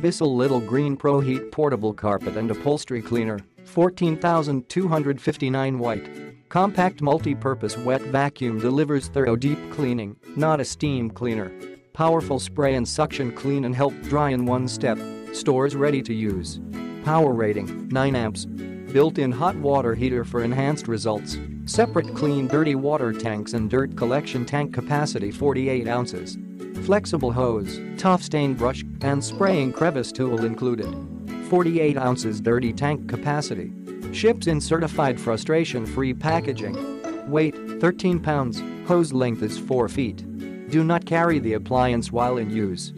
Bissell Little Green Pro Heat Portable Carpet and Upholstery Cleaner, 14259 white. Compact multi-purpose wet vacuum delivers thorough deep cleaning, not a steam cleaner. Powerful spray and suction clean and help dry in one step. Stores ready to use. Power rating 9 amps. Built-in hot water heater for enhanced results. Separate clean dirty water tanks and dirt collection tank capacity 48 ounces. Flexible hose, tough stain brush, and spraying crevice tool included. 48 ounces dirty tank capacity. Ships in certified frustration-free packaging. Weight 13 pounds, hose length is 4 feet. Do not carry the appliance while in use.